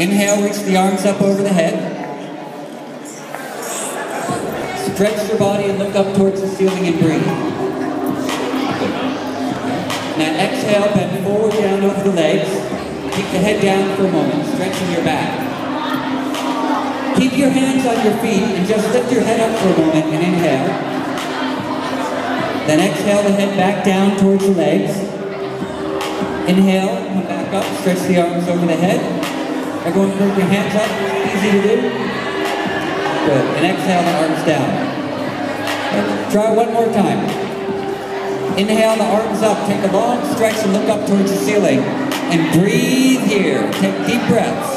Inhale, reach the arms up over the head. Stretch your body and look up towards the ceiling and breathe. Now exhale, bend forward down over the legs. Keep the head down for a moment, stretching your back. Keep your hands on your feet and just lift your head up for a moment and inhale. Then exhale the head back down towards the legs. Inhale, come back up, stretch the arms over the head. Everyone put your hands up, easy to do. Good, and exhale the arms down. Try one more time. Inhale the arms up, take a long stretch and look up towards the ceiling. And breathe here, take deep breaths.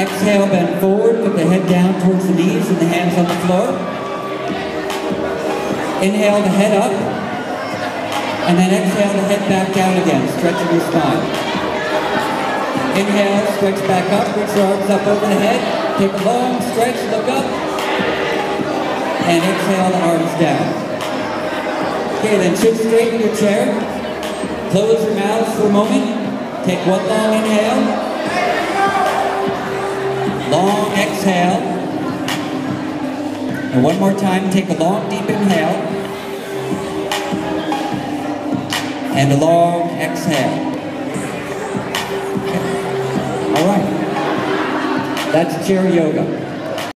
Exhale, bend forward, put the head down towards the knees and the hands on the floor. Inhale the head up, and then exhale the head back down again, stretching your spine. Inhale, stretch back up, reach your arms up over the head, take a long stretch, look up, and exhale the arms down. Okay, then sit straight in your chair, close your mouth for a moment, take one long inhale, Long exhale. And one more time, take a long deep inhale. And a long exhale. That's chair yoga.